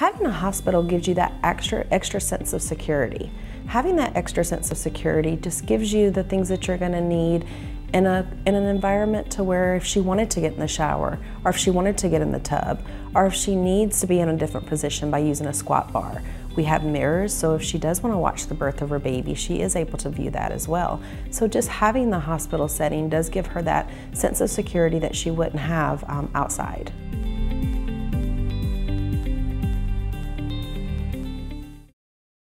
Having a hospital gives you that extra, extra sense of security. Having that extra sense of security just gives you the things that you're gonna need in, a, in an environment to where if she wanted to get in the shower, or if she wanted to get in the tub, or if she needs to be in a different position by using a squat bar. We have mirrors, so if she does want to watch the birth of her baby, she is able to view that as well. So just having the hospital setting does give her that sense of security that she wouldn't have um, outside.